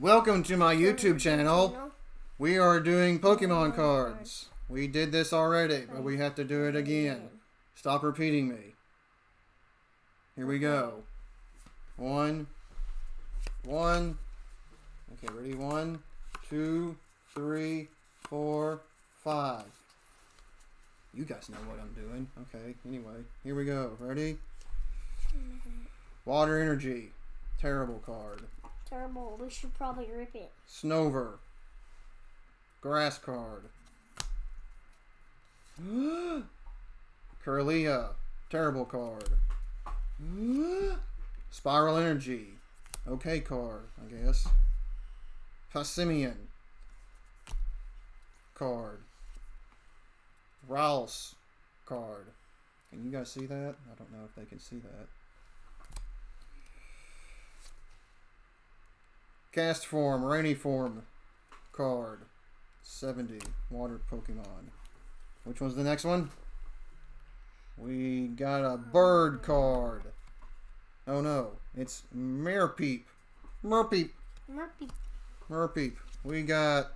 Welcome to my YouTube channel. We are doing Pokemon cards. We did this already, but we have to do it again. Stop repeating me. Here we go. One. One. Okay, ready? One, two, three, four, five. You guys know what I'm doing. Okay, anyway, here we go. Ready? Water Energy. Terrible card. Terrible. We should probably rip it. Snover. Grass card. Kirlia. Terrible card. Spiral Energy. Okay card, I guess. Passimian. Card. Rouse. Card. Can you guys see that? I don't know if they can see that. Castform, rainy form card. 70. Water Pokemon. Which one's the next one? We got a bird card. Oh no, it's Merpeep. Merpeep. Merpeep. Merpeep. We got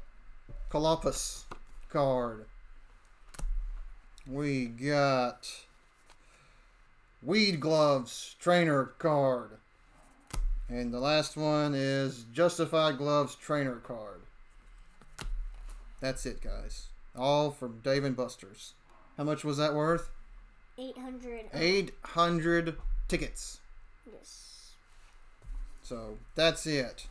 Colophus card. We got Weed Gloves trainer card. And the last one is Justified Gloves trainer card. That's it, guys. All from Dave and Buster's. How much was that worth? 800. 800 tickets. Yes. So that's it.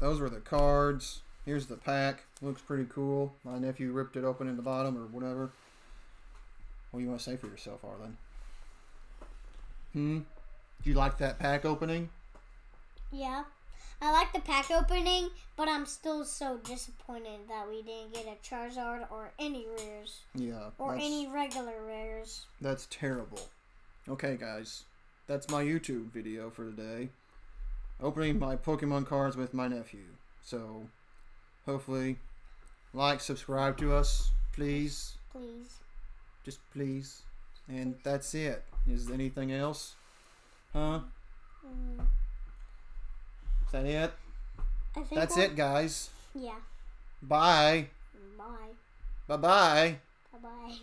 Those were the cards. Here's the pack. Looks pretty cool. My nephew ripped it open in the bottom or whatever. What do you want to say for yourself, Arlen? Hmm? Do you like that pack opening? Yeah. I like the pack opening, but I'm still so disappointed that we didn't get a Charizard or any rares. Yeah. Or any regular rares. That's terrible. Okay, guys. That's my YouTube video for today. Opening my Pokemon cards with my nephew. So, hopefully, like, subscribe to us, please. Please. Just please. And that's it. Is there anything else? Huh? Is that it? I think That's we'll- it, guys. Yeah. Bye. Bye. Bye bye. Bye bye.